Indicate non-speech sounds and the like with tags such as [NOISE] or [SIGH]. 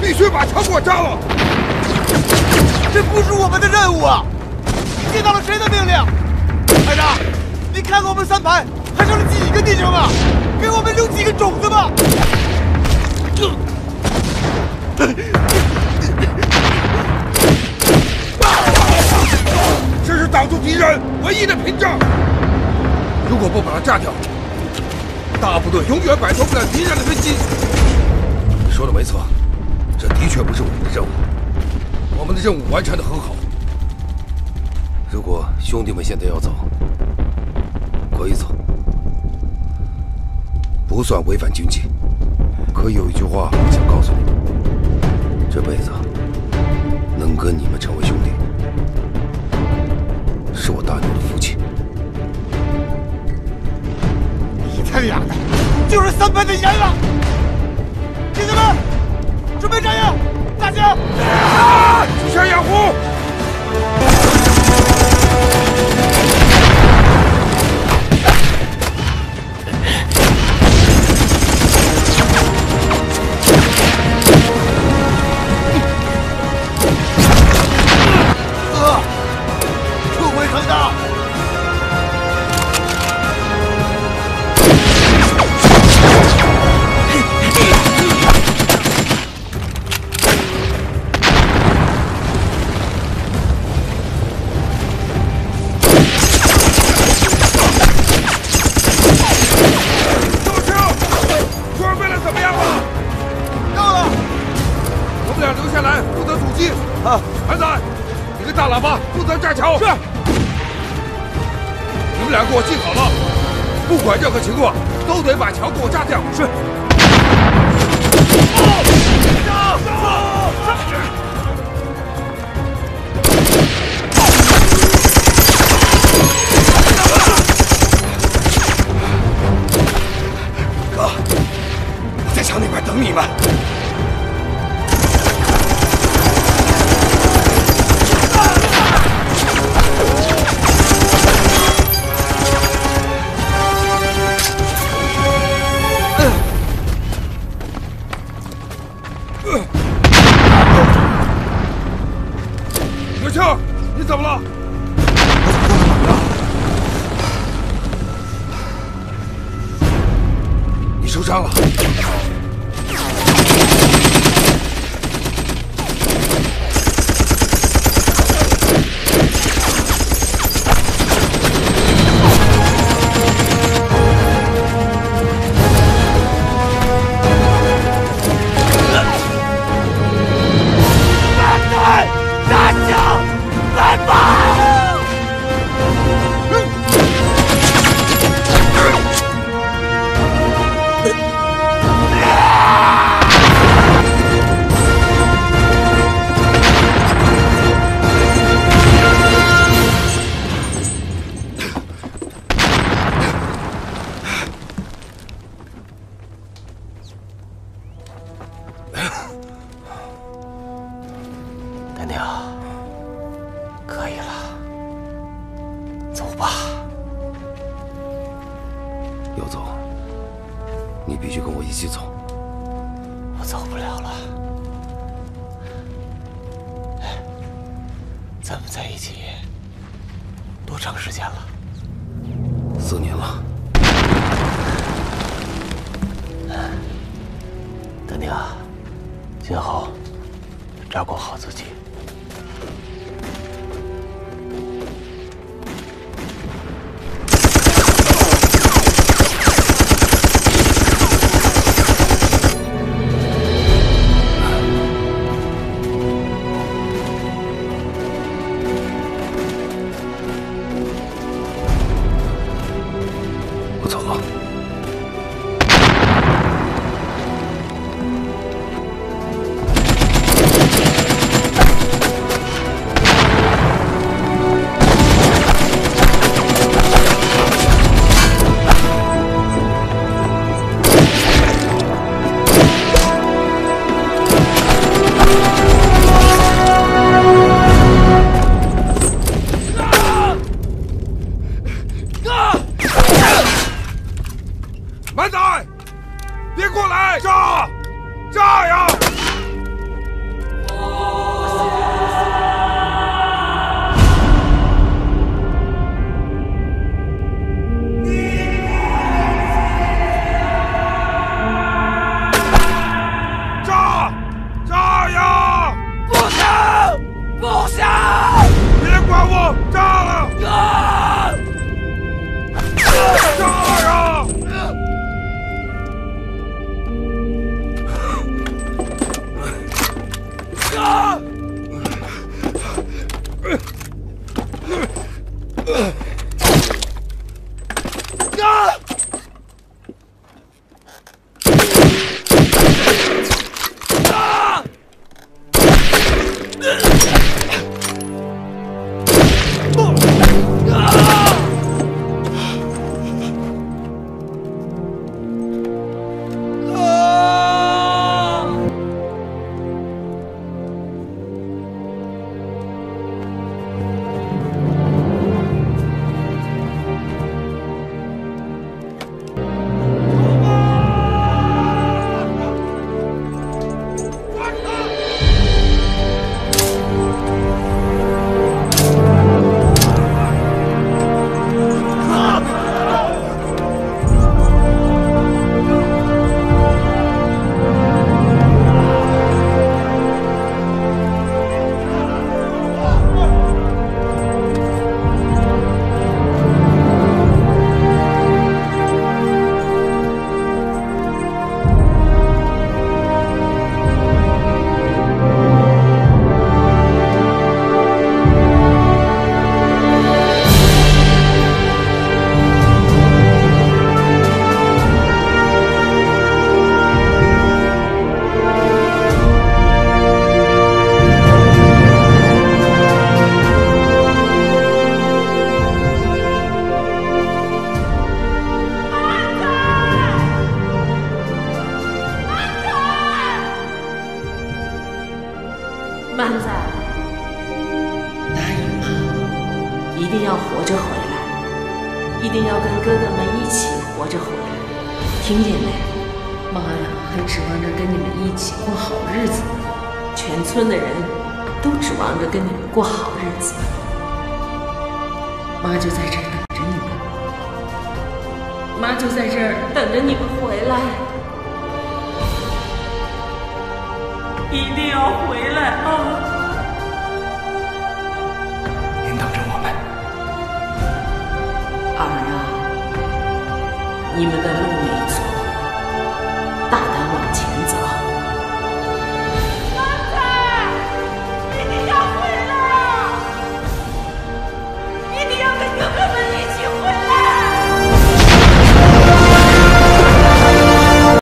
必须把墙给我炸了！这不是我们的任务啊！你接到了谁的命令？排长，你看看我们三排还剩了几个弟兄啊？给我们留几个种子吧！这是挡住敌人唯一的屏障。如果不把它炸掉，大部队永远摆脱不了敌人的飞机。说的没错，这的确不是我们的任务。我们的任务完成的很好。如果兄弟们现在要走，可以走，不算违反军纪。可有一句话我想告诉你们：这辈子能跟你们成为兄弟，是我大牛的福气。你他娘的，就是三排的阎王！举枪举枪掩护。俩留下来负责阻击。啊，韩子，你跟大喇叭负责炸桥。是。你们俩给我记好了，不管任何情况，都得把桥给我炸掉。是。受伤了。丹宁，可以了，走吧。要走，你必须跟我一起走。我走不了了。咱们在一起多长时间了？四年了，丹宁，今后照顾好自己。走了。Ugh. [LAUGHS] [LAUGHS] 一定要活着回来，一定要跟哥哥们一起活着回来，听见没？妈呀，还指望着跟你们一起过好日子呢，全村的人都指望着跟你们过好日子，妈就在这儿等着你们，妈就在这儿等着你们回来。一定要回来啊！你们的路没错，大胆往前走。